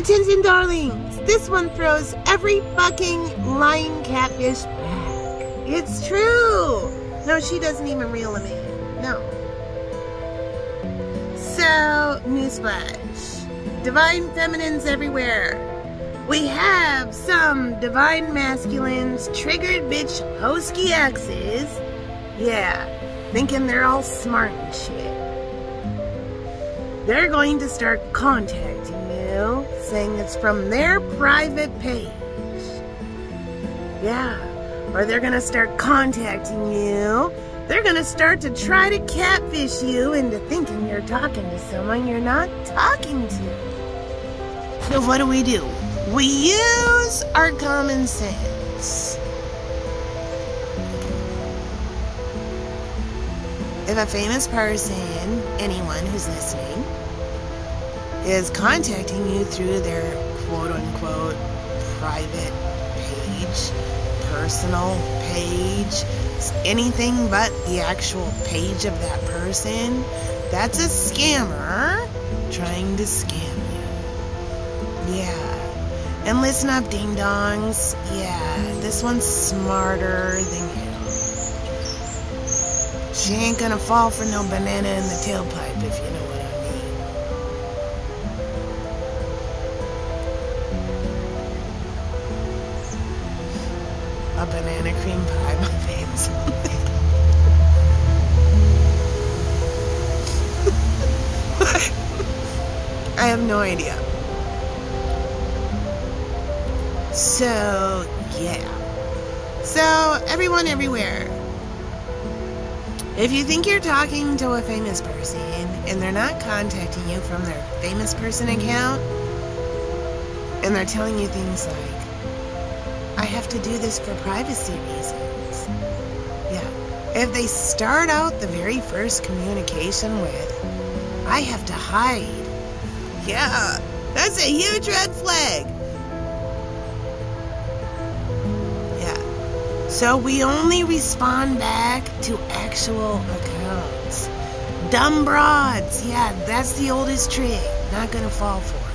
Attention, darlings! This one throws every fucking lying catfish back. It's true! No, she doesn't even reel them in. No. So, newsflash. Divine feminines everywhere. We have some divine masculines, triggered bitch hosky exes. Yeah, thinking they're all smart and shit. They're going to start contacting you, saying it's from their private page. Yeah, or they're going to start contacting you. They're going to start to try to catfish you into thinking you're talking to someone you're not talking to. So what do we do? We use our common sense. If a famous person, anyone who's listening, is contacting you through their quote unquote private page, personal page, anything but the actual page of that person, that's a scammer trying to scam you. Yeah. And listen up, ding dongs. Yeah, this one's smarter than you. She ain't gonna fall for no banana in the tailpipe, if you know what I mean. A banana cream pie, my veins. I have no idea. So, yeah. So, everyone everywhere. If you think you're talking to a famous person and they're not contacting you from their famous person account, and they're telling you things like, I have to do this for privacy reasons. Yeah. If they start out the very first communication with, I have to hide. Yeah, that's a huge red flag. So we only respond back to actual accounts. Dumb broads, yeah, that's the oldest trick. Not gonna fall for it.